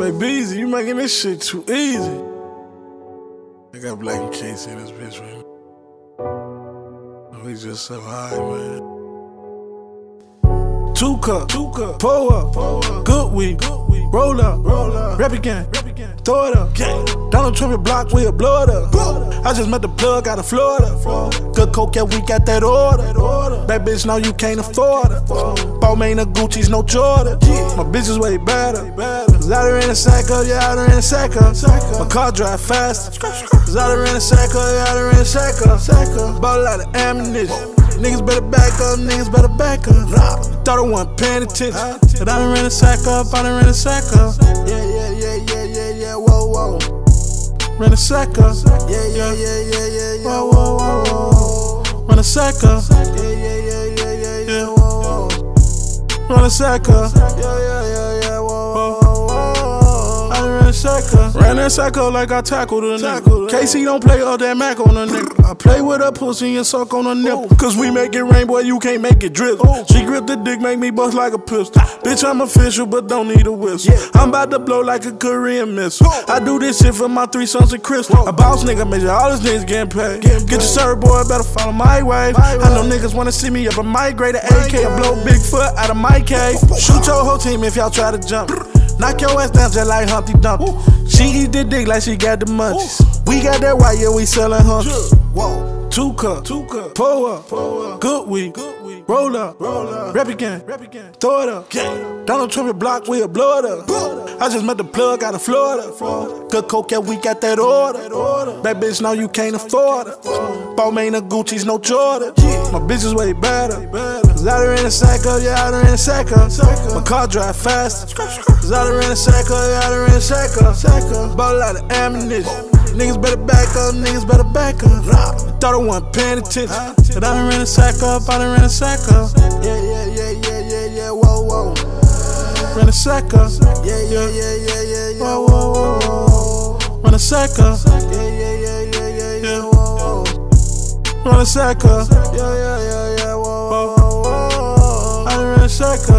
Say, Beezy, you making this shit too easy. I got Black and in this bitch right now. We just so high, man. Two cup, two cup, pull up, pull up. good weed, good weed. roll up, roll up, rap again, rap again. throw it up. Gang. Donald Trump block, we'll blow it up. I just met the plug out of Florida. Good coke, yeah, we got that order. That bitch know you can't afford it. Balmain or Gucci's no Jordan. My bitch is way better. Cause out there in the cycle, yeah, out there in the cycle. My car drive fast. Cause out there in the cycle, yeah, out there in the cycle. Ball out of ammunition. Niggas better back up, niggas better back up. Thought I wasn't paying attention. But I done ran a sack up, I done ran a sack up. Yeah, yeah, yeah, yeah, yeah, yeah, whoa, whoa. Ran a sack up. Yeah, yeah, yeah, yeah, yeah, yeah, whoa, whoa, whoa. Run a sack up. Yeah, yeah, yeah, yeah, yeah, yeah, whoa, whoa. Run a sack up. Yeah, yeah, yeah, yeah, whoa, whoa, whoa. I done ran a sack up. Ran that sack up like I tackled a nigga. KC don't play all that Mac on a nigga. I play with a pussy and suck on a nipple. Cause we make it rain, boy, you can't make it drizzle. She grip the dick, make me bust like a pistol. Bitch, I'm official, but don't need a whistle. I'm about to blow like a Korean missile. I do this shit for my three sons and Crystal. A boss nigga, measure all his niggas getting paid. Get your serve, boy, better follow my way. I know niggas wanna see me up a migrate AK. I blow Bigfoot out of my cave. Shoot your whole team if y'all try to jump. Knock your ass down just like Humpty Dumpty. She eat the dick like she got the munchies. We got that white, yeah, we sellin' hunches. Whoa. Two cup, two cup, pull up, pull up. good weed, good weed. roll up, roll up, rap again, rap again. throw it up. Gang. Donald Trump your block, we'll blow it up. I just met the plug out of Florida. Good coke, yeah, we got that order. That bitch know you can't afford it. Balmain or Gucci's no Jordan. My bitch is way better. Cause out there in the oh, cycle, yeah, out there in the oh. cycle. My car drive fast. Cause out there in the oh, cycle, yeah, out there in the cycle. Ball out of ammunition. Niggas better back up, niggas better back up. Thought I wasn't paying attention. But I done ran a sack up, I done ran a sack up. Yeah, yeah, yeah, yeah, yeah, yeah, whoa, whoa. A sack up. Yeah, yeah, yeah, yeah, yeah, yeah, whoa, whoa, whoa. Run a sack up. Yeah, yeah, yeah, yeah, yeah, yeah, whoa, whoa. Run a sack up. Yeah, yeah, yeah, yeah, whoa, whoa, whoa. I ran a sack up.